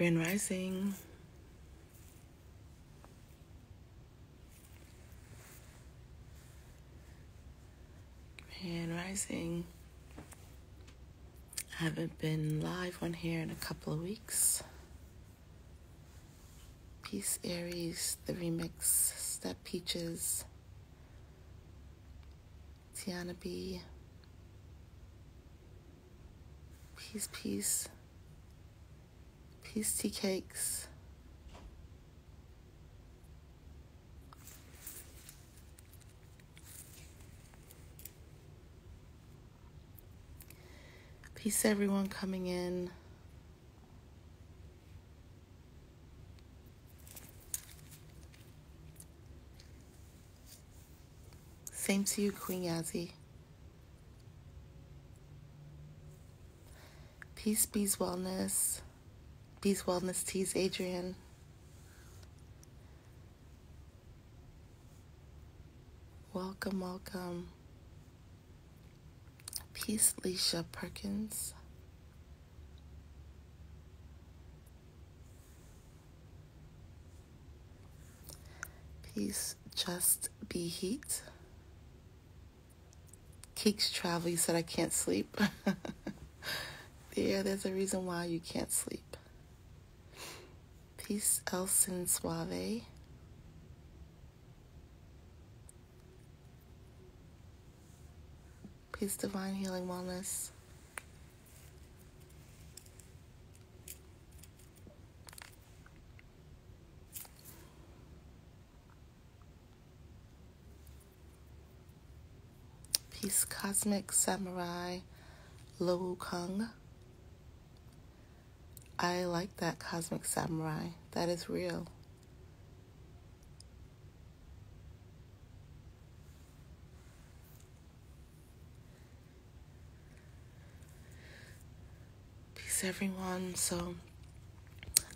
Grand Rising. Grand Rising. I haven't been live on here in a couple of weeks. Peace Aries, the remix, Step Peaches, Tiana B. Peace, peace. Peace, tea cakes. Peace, everyone coming in. Same to you, Queen Yazzie. Peace, Bees Wellness. Bees Wellness Teas, Adrian. Welcome, welcome. Peace, Leisha Perkins. Peace, Just Be Heat. Keeks Travel, you said I can't sleep. yeah, there's a reason why you can't sleep. Peace, Elson Suave. Peace, Divine Healing Wellness. Peace, Cosmic Samurai Lo Kung. I like that Cosmic Samurai. That is real. Peace, everyone. So,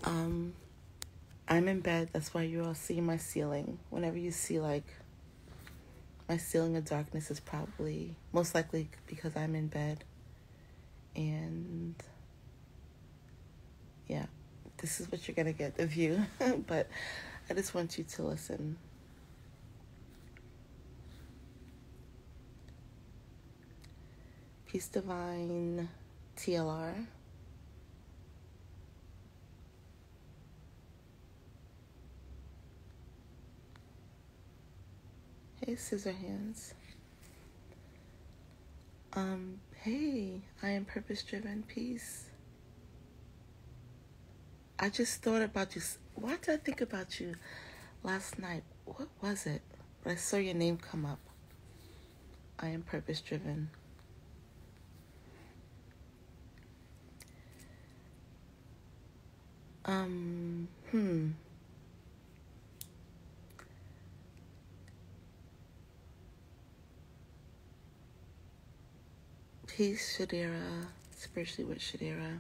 um, I'm in bed. That's why you all see my ceiling. Whenever you see like my ceiling of darkness, is probably most likely because I'm in bed. And yeah, this is what you're gonna get the view. but I just want you to listen. Peace Divine TLR. Hey, scissor hands. Um, hey, I am purpose driven. Peace. I just thought about you. Why did I think about you last night? What was it? I saw your name come up. I am purpose driven. Um, hmm. Peace, Shadira. Spiritually with Shadira.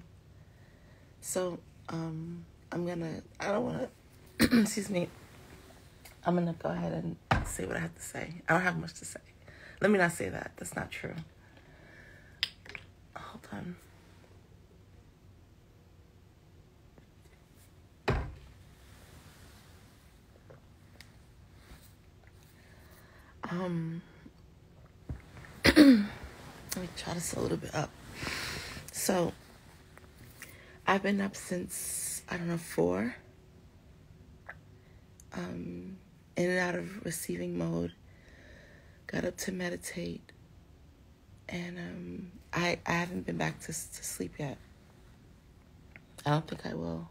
So, um, I'm gonna, I don't wanna, excuse me, I'm gonna go ahead and say what I have to say. I don't have much to say. Let me not say that. That's not true. Hold on. Um, let me try this a little bit up. So, I've been up since, I don't know, four. Um, in and out of receiving mode. Got up to meditate. And um, I, I haven't been back to, to sleep yet. I don't think I will.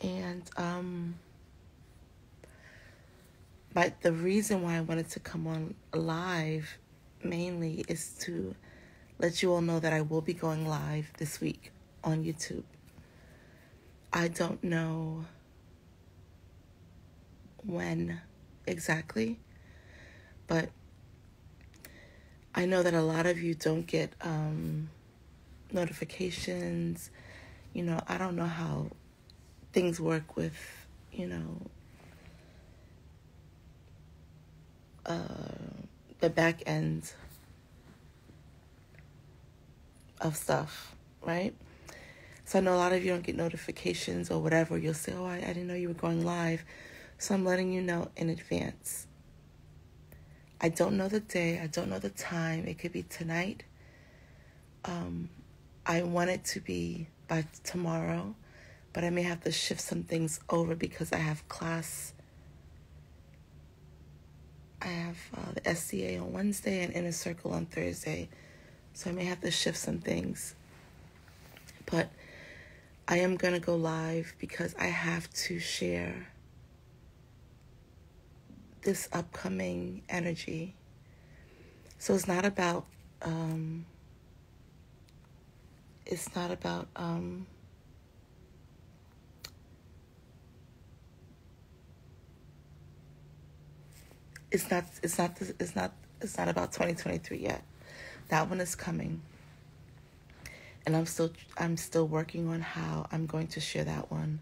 And um, but the reason why I wanted to come on live mainly is to let you all know that I will be going live this week on YouTube. I don't know when exactly, but I know that a lot of you don't get um, notifications. You know, I don't know how things work with, you know, uh, the back end of stuff, right? So I know a lot of you don't get notifications or whatever. You'll say, oh, I, I didn't know you were going live. So I'm letting you know in advance. I don't know the day, I don't know the time. It could be tonight. Um, I want it to be by tomorrow, but I may have to shift some things over because I have class. I have uh, the SCA on Wednesday and Inner Circle on Thursday. So I may have to shift some things. But I am going to go live because I have to share this upcoming energy. So it's not about um, it's not about um, it's not it's not it's not it's not about 2023 yet. That one is coming. And I'm still I'm still working on how I'm going to share that one.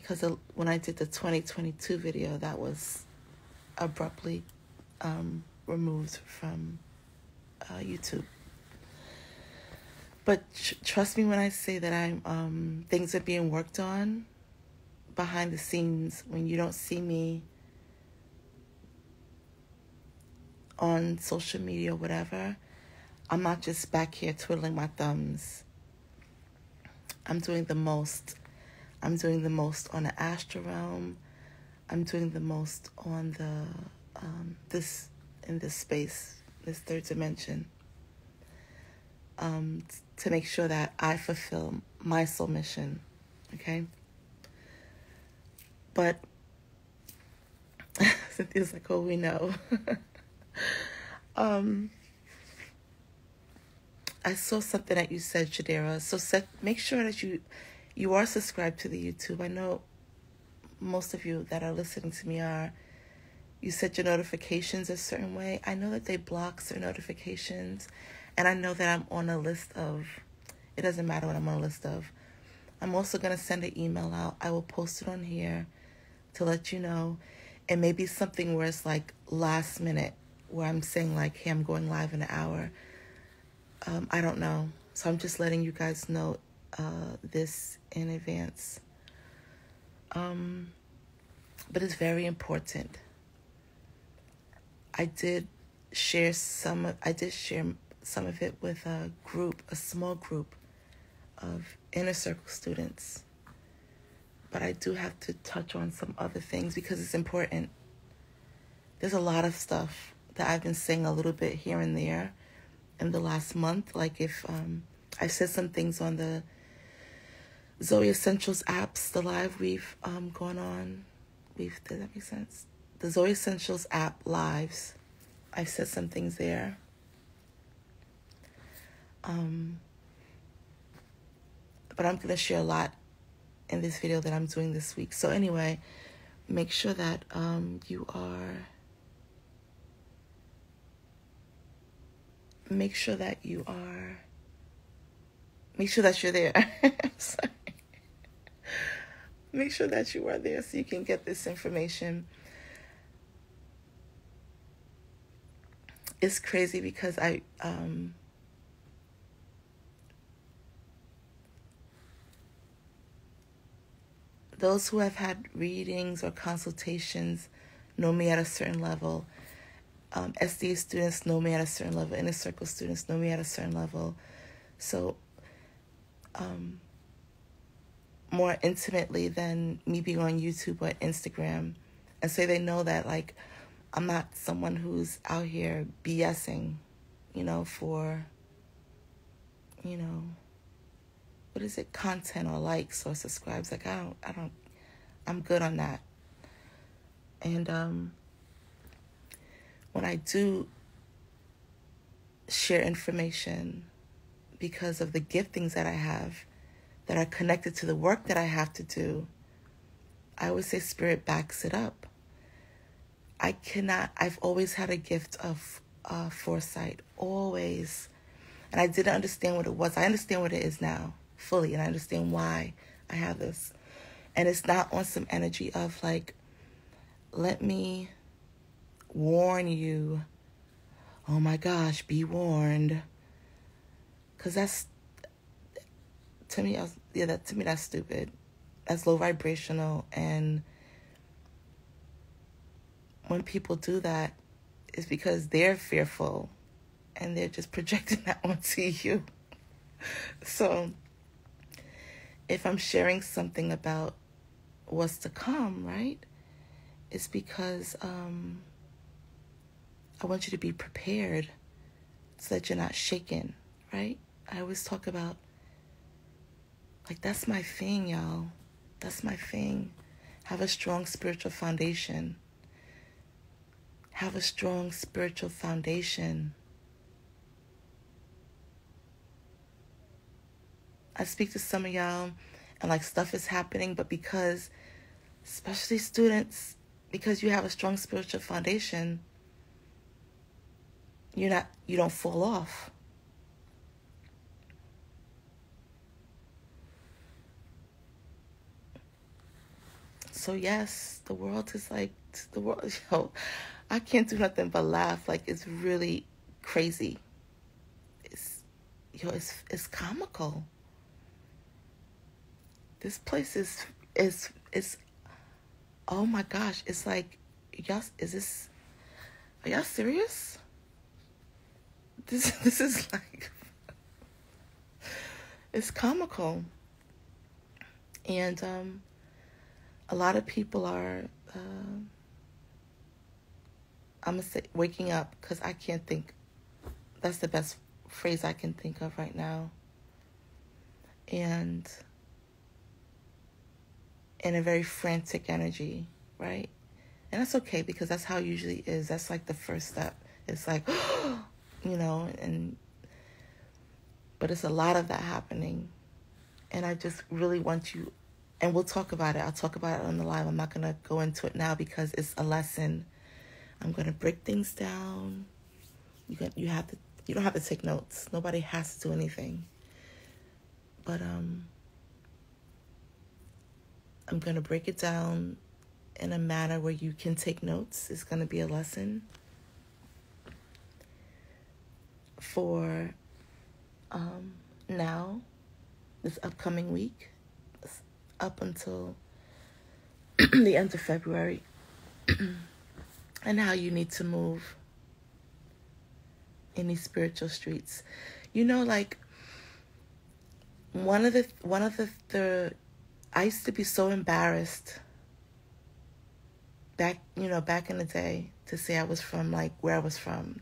Because when I did the 2022 video, that was abruptly um, removed from uh, YouTube. But tr- trust me when I say that I'm um, things are being worked on behind the scenes when you don't see me on social media or whatever. I'm not just back here twiddling my thumbs. I'm doing the most. I'm doing the most on the astral realm. I'm doing the most on the um, this in this space, this third dimension, um, to make sure that I fulfill my soul mission. Okay. But Cynthia's like, oh, we know. um, I saw something that you said, Jadera. So set, make sure that you you are subscribed to the YouTube. I know most of you that are listening to me are you set your notifications a certain way. I know that they block certain notifications, and I know that I'm on a list of. It doesn't matter what I'm on a list of. I'm also gonna send an email out. I will post it on here to let you know. It may be something where it's like last minute, where I'm saying like, "Hey, I'm going live in an hour." Um, I don't know, so I'm just letting you guys know uh, this in advance. Um, but it's very important. I did share some. I did share some of it with a group, a small group of inner circle students. But I do have to touch on some other things because it's important. There's a lot of stuff that I've been saying a little bit here and there in the last month. Like if um, I said some things on the Zoe Essentials apps, the live we've um, gone on. We've does that make sense? The Zoe Essentials app lives. I've said some things there. Um, but I'm gonna share a lot in this video that I'm doing this week. So anyway, make sure that um, you are. Make sure that you are. Make sure that you're there. Sorry make sure that you are there so you can get this information. It's crazy because I um those who have had readings or consultations know me at a certain level. Um, SD students know me at a certain level. Inner circle students know me at a certain level. So, um, more intimately than me being on YouTube or Instagram. And so they know that, like, I'm not someone who's out here BSing, you know, for, you know, what is it, content or likes or subscribes. Like, I don't, I don't, I'm good on that. And, um, when I do share information because of the giftings that I have, that are connected to the work that I have to do, I always say spirit backs it up. I cannot, I've always had a gift of uh, foresight, always. And I didn't understand what it was. I understand what it is now fully, and I understand why I have this. And it's not on some energy of like, let me warn you. Oh my gosh, be warned. Because that's to me, I was, yeah, that to me that's stupid. That's low vibrational, and when people do that, it's because they're fearful, and they're just projecting that onto you. So, if I'm sharing something about what's to come, right? It's because um, I want you to be prepared so that you're not shaken, right? I always talk about, like, that's my thing, y'all. That's my thing. Have a strong spiritual foundation. Have a strong spiritual foundation. I speak to some of y'all and like stuff is happening, but because, especially students, because you have a strong spiritual foundation, you're not, you don't fall off. So yes, the world is like the world. Yo, I can't do nothing but laugh. Like it's really crazy. It's yo, it's it's comical. This place is is is oh my gosh, it's like y'all is this are y'all serious? This this is like it's comical. And um a lot of people are uh, I'm gonna say waking up because I can't think that's the best phrase I can think of right now. And in a very frantic energy, right? And that's okay because that's how it usually is. That's like the first step. It's like, you know, and but it's a lot of that happening. And I just really want you and we'll talk about it. I'll talk about it on the live. I'm not going to go into it now because it's a lesson. I'm going to break things down. You got you have to you don't have to take notes. Nobody has to do anything. But um I'm going to break it down in a manner where you can take notes. It's going to be a lesson for um, now, this upcoming week, up until the end of February, and how you need to move in these spiritual streets. You know, like one of the one of the the I used to be so embarrassed back, you know, back in the day to say I was from like where I was from.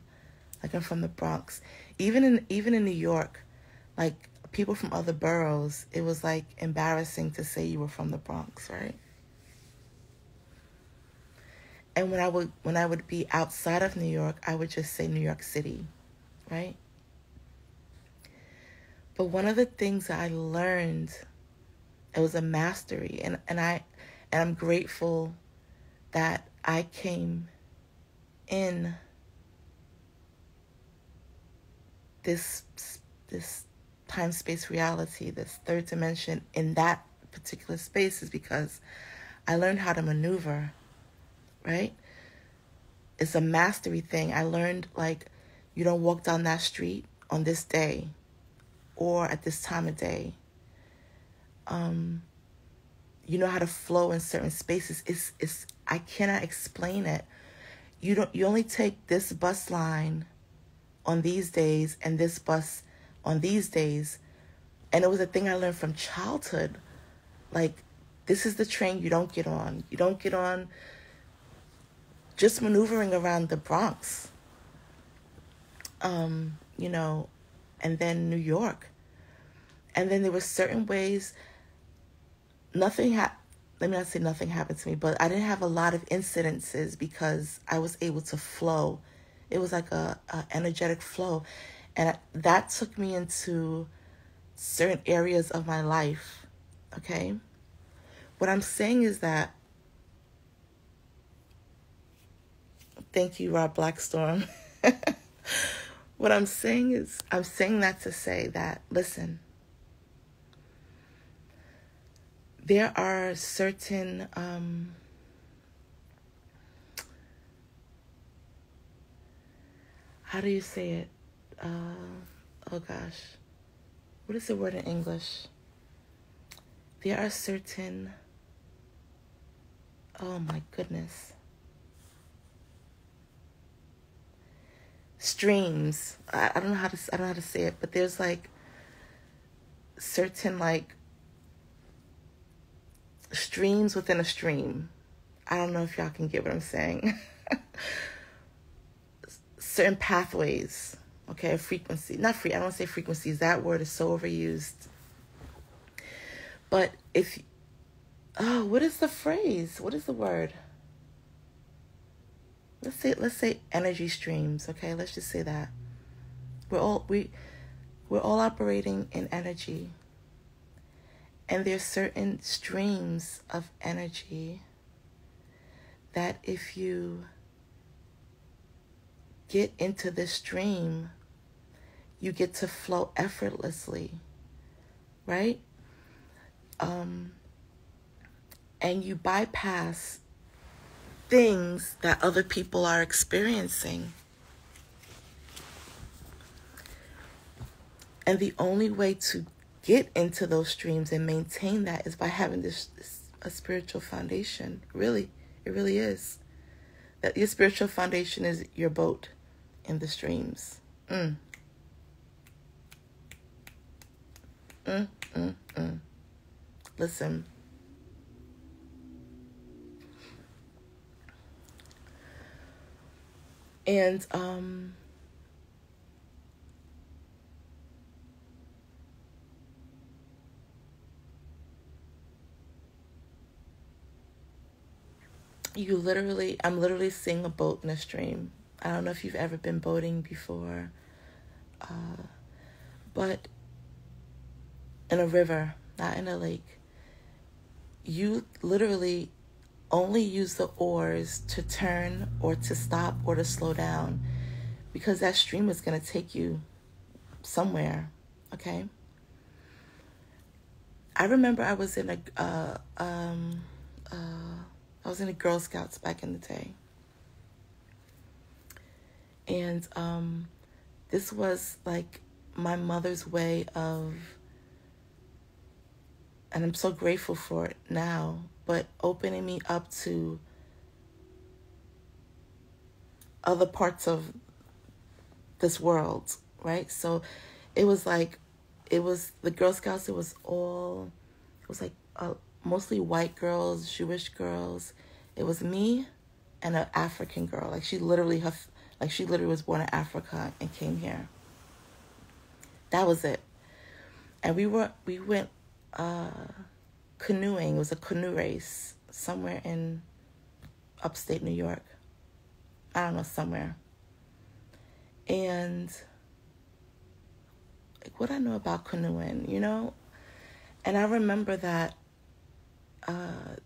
Like I'm from the Bronx. Even in even in New York, like people from other boroughs, it was like embarrassing to say you were from the Bronx, right? And when I would when I would be outside of New York, I would just say New York City, right? But one of the things I learned it was a mastery and and I and I'm grateful that I came in this this time space reality this third dimension in that particular space is because I learned how to maneuver right it's a mastery thing I learned like you don't walk down that street on this day or at this time of day um, you know how to flow in certain spaces. It's it's I cannot explain it. You don't you only take this bus line on these days and this bus on these days. And it was a thing I learned from childhood. Like this is the train you don't get on. You don't get on just maneuvering around the Bronx. Um, you know, and then New York. And then there were certain ways nothing ha- let me not say nothing happened to me, but I didn't have a lot of incidences because I was able to flow. It was like a, a energetic flow, and that took me into certain areas of my life. Okay, what I'm saying is that. Thank you, Rob Blackstorm. what I'm saying is, I'm saying that to say that, listen, there are certain um, how do you say it? Uh, oh gosh, what is the word in English? there are certain oh my goodness. Streams. I, I don't know how to i don't know how to say it but there's like certain like streams within a stream. I don't know if y'all can get what i'm saying certain pathways okay frequency not free i don't say frequencies that word is so overused. But if oh what is the phrase? What is the word? Let's say let's say energy streams okay let's just say that. We're all we we're all operating in energy. And there's certain streams of energy that if you get into the stream you get to flow effortlessly right um and you bypass things that other people are experiencing. And the only way to get into those streams and maintain that is by having this, this a spiritual foundation. Really, it really is. That your spiritual foundation is your boat in the streams. Mm. Mm, mm, mm. Listen. And um, you literally, I'm literally seeing a boat in a stream. I don't know if you've ever been boating before, uh, but in a river, not in a lake. You literally only use the oars to turn or to stop or to slow down because that stream is going to take you somewhere, okay? I remember I was in a uh, um, uh, I was in a Girl Scouts back in the day. And um, this was like my mother's way of and I'm so grateful for it now but opening me up to other parts of this world, right? So it was like, it was the Girl Scouts, it was all, it was like uh, mostly white girls, Jewish girls. It was me and an African girl. Like she literally, have, like she literally was born in Africa and came here. That was it. And we were, we went, uh, canoeing. It was a canoe race somewhere in upstate New York. I don't know, somewhere. And like what I know about canoeing, you know? And I remember that uh,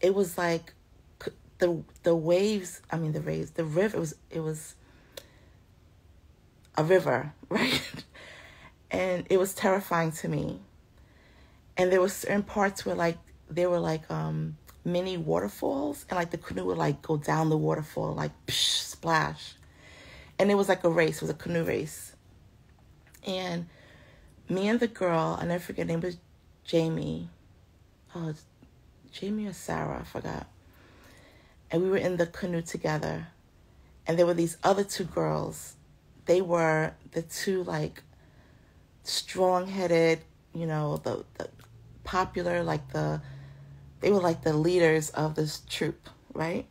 it was like the the waves, I mean the waves, the river it was it was a river, right? and it was terrifying to me. And there were certain parts where like there were like um mini waterfalls and like the canoe would like go down the waterfall like psh, splash. And it was like a race it was a canoe race. And me and the girl i never forget her name was jamie. Oh jamie or sarah i forgot and we were in the canoe together and there were these other two girls they were the two like strong-headed you know the, the popular, like the, they were like the leaders of this troop, right?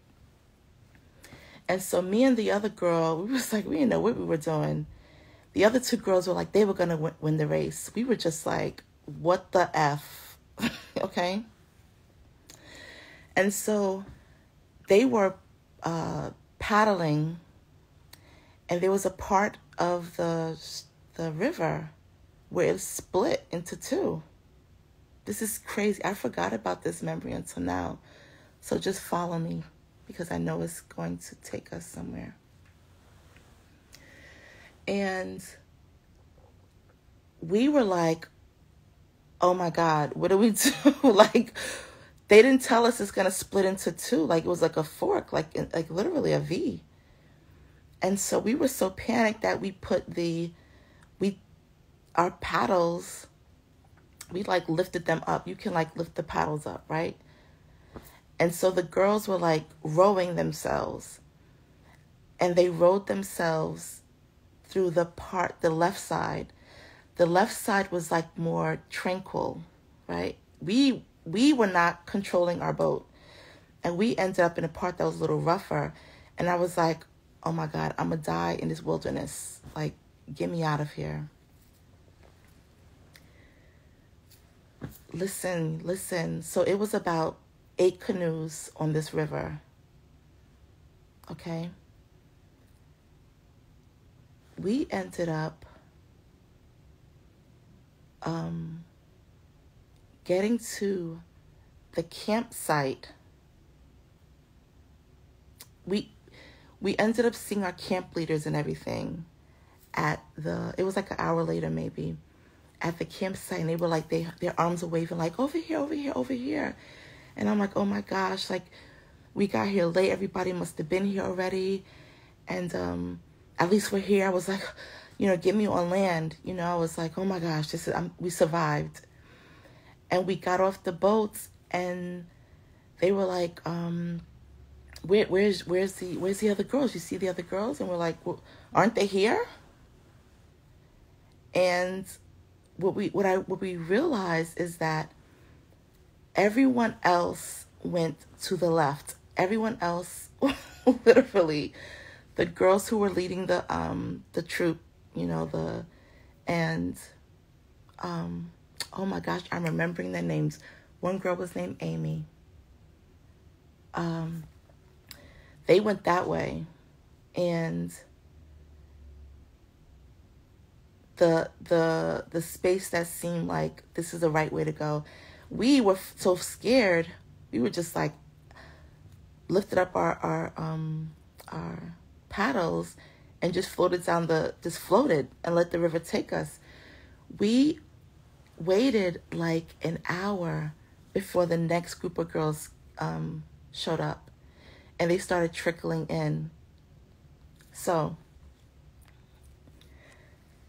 And so me and the other girl, we was like, we didn't know what we were doing. The other two girls were like, they were going to win the race. We were just like, what the F? okay? And so they were uh, paddling, and there was a part of the the river where it split into two. This is crazy. I forgot about this memory until now. So just follow me because I know it's going to take us somewhere. And we were like, oh my God, what do we do? like, they didn't tell us it's going to split into two. Like, it was like a fork, like, like literally a V. And so we were so panicked that we put the, we, our paddles we like lifted them up. You can like lift the paddles up, right? And so the girls were like rowing themselves. And they rowed themselves through the part, the left side. The left side was like more tranquil, right? We we were not controlling our boat. And we ended up in a part that was a little rougher. And I was like, oh my God, I'm going to die in this wilderness. Like, get me out of here. Listen, listen. So it was about eight canoes on this river. Okay? We ended up um, getting to the campsite. We we ended up seeing our camp leaders and everything at the it was like an hour later maybe at the campsite and they were like they their arms are waving like over here over here over here. And i'm like oh my gosh like we got here late everybody must have been here already. And um at least we're here. I was like you know get me on land. You know i was like oh my gosh this is I'm, we survived and we got off the boats and they were like um where where's where's the where's the other girls? You see the other girls? And we're like well, aren't they here? And what we what I what we realized is that everyone else went to the left. Everyone else literally the girls who were leading the um the troop, you know, the and um oh my gosh, I'm remembering their names. One girl was named Amy. Um they went that way and the the the space that seemed like this is the right way to go. We were so scared. We were just like lifted up our our um our paddles and just floated down the just floated and let the river take us. We waited like an hour before the next group of girls um, showed up and they started trickling in. So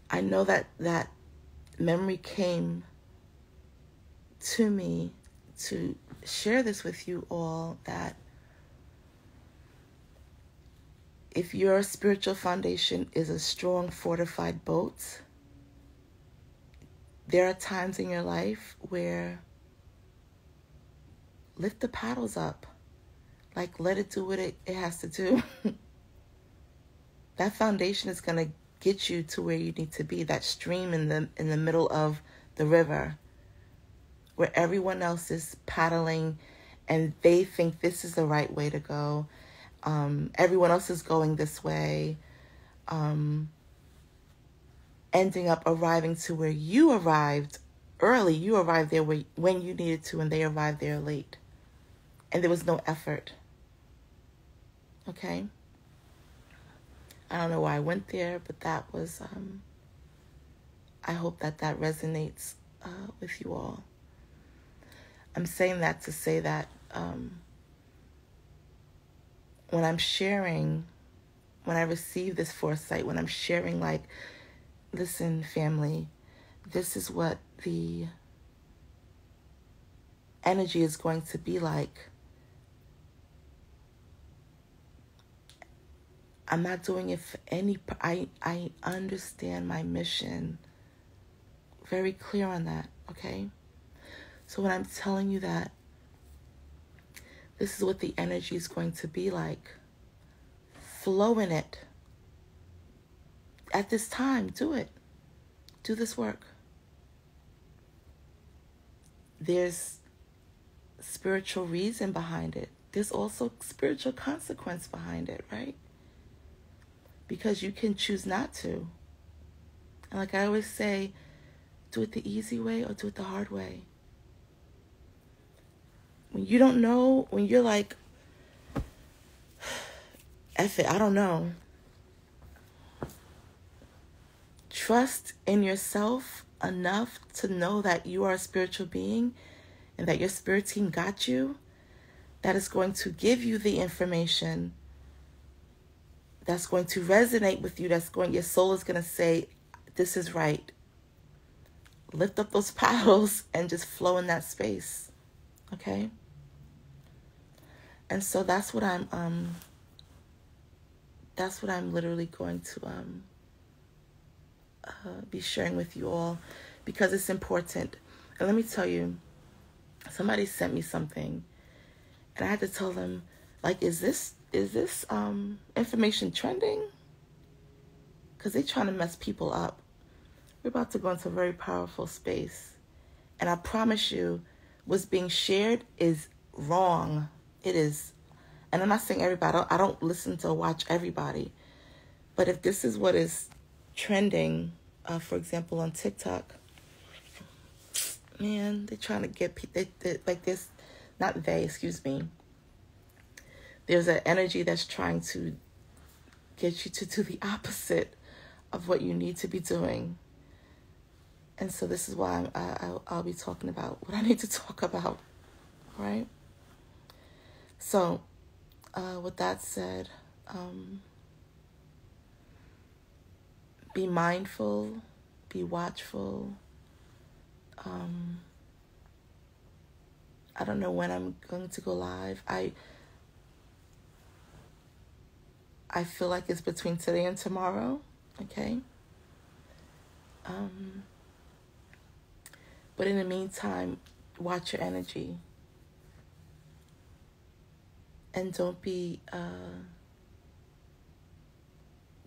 I know that that memory came to me to share this with you all that if your spiritual foundation is a strong, fortified boat, there are times in your life where lift the paddles up. Like, let it do what it, it has to do. that foundation is going to get you to where you need to be that stream in the in the middle of the river where everyone else is paddling and they think this is the right way to go um, everyone else is going this way um, ending up arriving to where you arrived early. You arrived there when you needed to and they arrived there late. And there was no effort. Okay? I don't know why I went there, but that was, um, I hope that that resonates uh, with you all. I'm saying that to say that um, when I'm sharing, when I receive this foresight, when I'm sharing, like, listen, family, this is what the energy is going to be like I'm not doing it for any I I understand my mission. Very clear on that, okay? So when I'm telling you that this is what the energy is going to be like, flow in it. At this time, do it. Do this work. There's spiritual reason behind it. There's also spiritual consequence behind it, right? because you can choose not to. And like I always say, do it the easy way or do it the hard way. When you don't know, when you're like, F it, I don't know. Trust in yourself enough to know that you are a spiritual being and that your spirit team got you, that is going to give you the information that's going to resonate with you, that's going, your soul is going to say, This is right. lift up those paddles and just flow in that space. Okay? And so that's what I'm um that's what I'm literally going to um uh, be sharing with you all because it's important. And let me tell you, somebody sent me something and I had to tell them like is this is this um information trending? Cuz they're trying to mess people up. We're about to go into a very powerful space. And I promise you what's being shared is wrong. It is and I'm not saying everybody. I don't, I don't listen to watch everybody. But if this is what is trending, uh, for example, on TikTok, man, they're trying to get people, they, like this, not they, excuse me. There's an energy that's trying to get you to do the opposite of what you need to be doing. And so this is why I, I'll, I'll be talking about what I need to talk about, right? So, uh, with that said, um, be mindful, be watchful. Um, I don't know when I'm going to go live. I I feel like it's between today and tomorrow. Okay. Um, but in the meantime, watch your energy. And don't be, uh,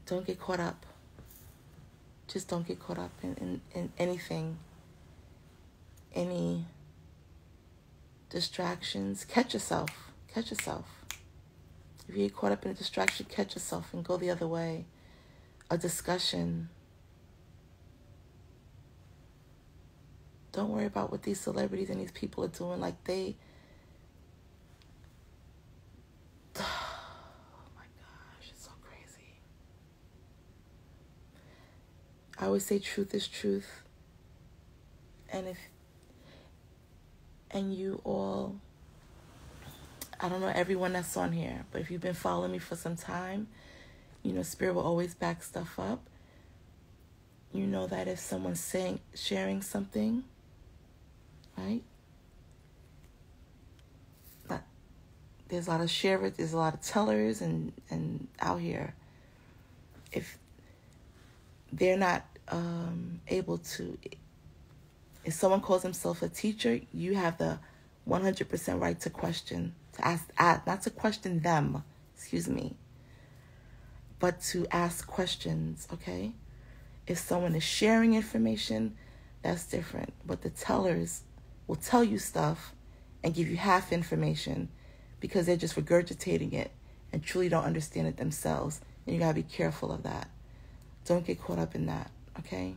don't get caught up. Just don't get caught up in, in, in anything, any distractions. Catch yourself. Catch yourself. If you get caught up in a distraction, catch yourself and go the other way. A discussion. Don't worry about what these celebrities and these people are doing. Like they. Oh my gosh, it's so crazy. I always say truth is truth. And if. And you all I don't know everyone that's on here, but if you've been following me for some time, you know, Spirit will always back stuff up. You know that if someone's saying sharing something, right? There's a lot of sharers, there's a lot of tellers and, and out here. If they're not um, able to if someone calls himself a teacher, you have the 100% right to question to ask, ask not to question them, excuse me, but to ask questions, okay? If someone is sharing information, that's different. But the tellers will tell you stuff and give you half information because they're just regurgitating it and truly don't understand it themselves. And you gotta be careful of that. Don't get caught up in that, okay?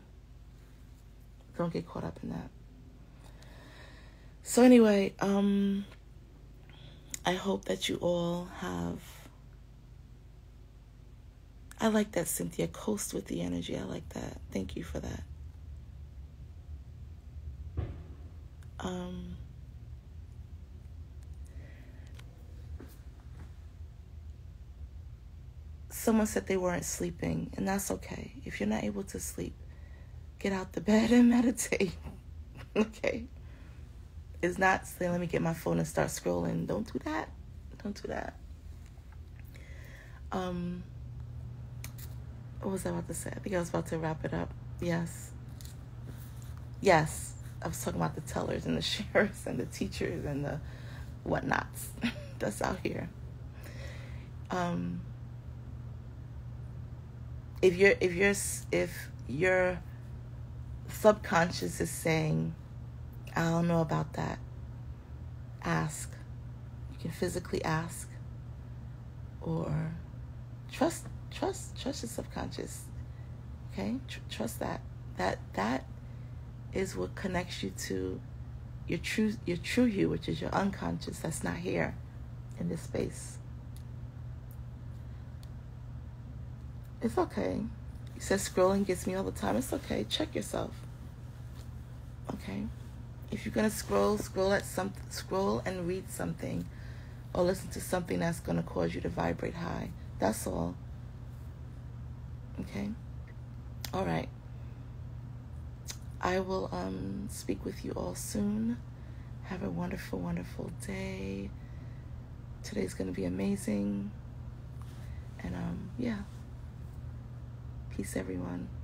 Don't get caught up in that. So anyway, um I hope that you all have. I like that, Cynthia. Coast with the energy. I like that. Thank you for that. Um, someone said they weren't sleeping, and that's okay. If you're not able to sleep, get out the bed and meditate. okay? is not saying, let me get my phone and start scrolling. Don't do that. Don't do that. Um, what was I about to say? I think I was about to wrap it up. Yes. Yes. I was talking about the tellers and the sheriffs and the teachers and the whatnots that's out here. Um, if you're if you're if your subconscious is saying I don't know about that. Ask. You can physically ask or trust trust trust your subconscious. Okay? Tr- trust that. That that is what connects you to your true your true you, which is your unconscious that's not here in this space. It's okay. He says scrolling gets me all the time. It's okay. Check yourself. Okay if you're gonna scroll, scroll at some scroll and read something, or listen to something that's gonna cause you to vibrate high. That's all. Okay. All right. I will um, speak with you all soon. Have a wonderful, wonderful day. Today's going to be amazing. And um, yeah. Peace, everyone.